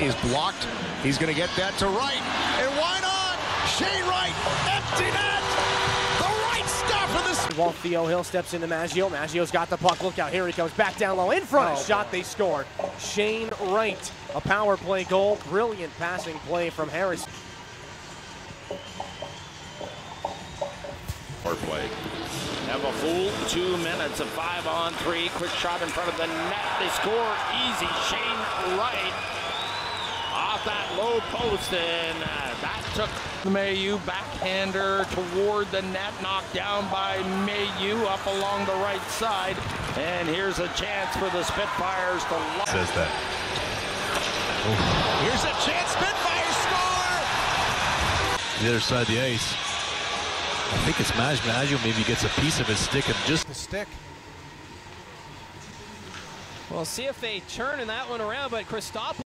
is blocked. He's going to get that to Wright. And why not? Shane Wright, empty net. The right stop for this. While Theo Hill steps into Maggio. Maggio's got the puck. Look out. Here he comes back down low. In front. Oh. Shot they scored. Shane Wright. A power play goal. Brilliant passing play from Harris. Hard play. Have a full two minutes of five on three. Quick shot in front of the net. They score easy. Shane Wright off that low post, and uh, that took Mayu backhander toward the net, knocked down by Mayu up along the right side. And here's a chance for the Spitfires to lock. says that. Here's a chance. Spitfires score. The other side of the ice. I think it's Maj Maggio maybe gets a piece of his stick and just The stick. Well, CFA turning that one around, but Christopoulos